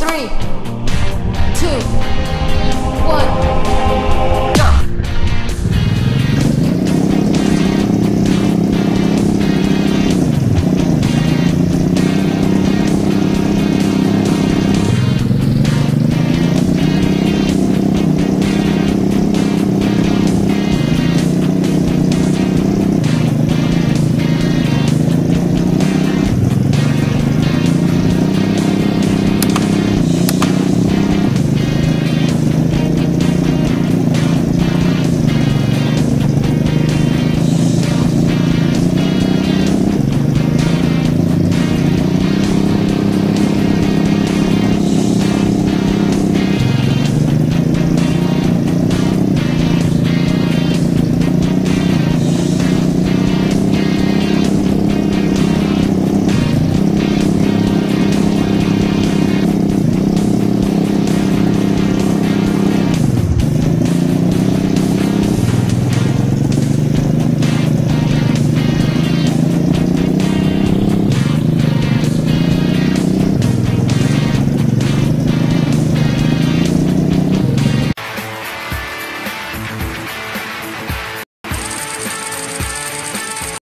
three, two, one.